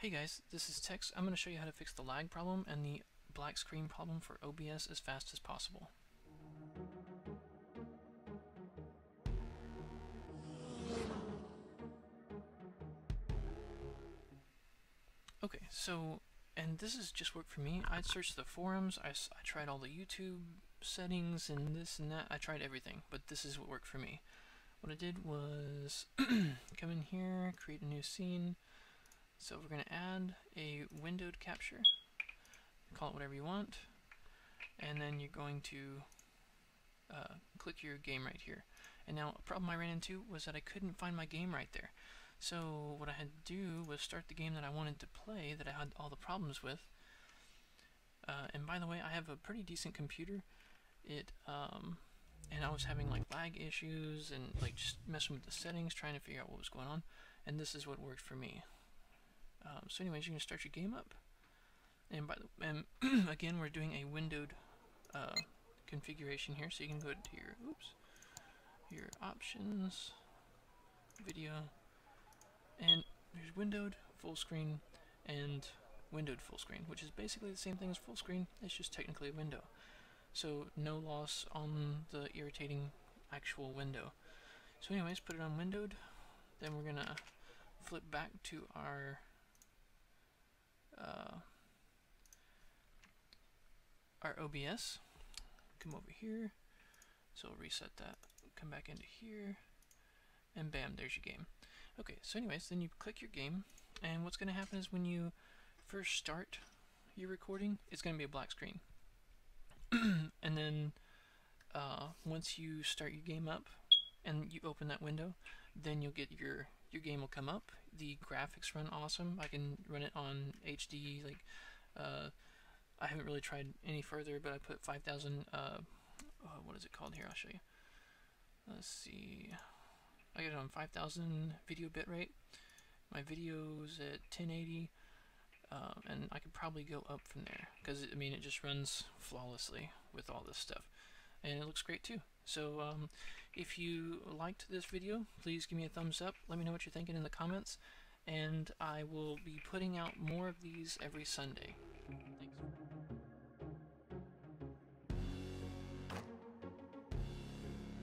Hey guys, this is Tex. I'm going to show you how to fix the lag problem and the black screen problem for OBS as fast as possible. Okay, so, and this has just worked for me. I searched the forums, I, I tried all the YouTube settings and this and that. I tried everything, but this is what worked for me. What I did was come in here, create a new scene, so we're going to add a windowed capture, call it whatever you want, and then you're going to uh, click your game right here. And now a problem I ran into was that I couldn't find my game right there. So what I had to do was start the game that I wanted to play, that I had all the problems with. Uh, and by the way, I have a pretty decent computer. It um, and I was having like lag issues and like just messing with the settings, trying to figure out what was going on. And this is what worked for me. Um, so anyways, you're going to start your game up. And by the and again, we're doing a windowed uh, configuration here. So you can go to your, oops, your options, video, and there's windowed, full screen, and windowed full screen, which is basically the same thing as full screen. It's just technically a window. So no loss on the irritating actual window. So anyways, put it on windowed. Then we're to flip back to our uh, our OBS. Come over here. So we'll reset that. Come back into here. And bam, there's your game. Okay, so anyways, then you click your game. And what's going to happen is when you first start your recording, it's going to be a black screen. and then uh, once you start your game up and you open that window, then you'll get your your game will come up. The graphics run awesome. I can run it on HD. Like, uh, I haven't really tried any further, but I put 5,000. Uh, oh, what is it called here? I'll show you. Let's see. I get it on 5,000 video bitrate. My video's at 1080. Um, and I could probably go up from there because I mean it just runs flawlessly with all this stuff and it looks great too so um, if you liked this video, please give me a thumbs up. Let me know what you're thinking in the comments. And I will be putting out more of these every Sunday.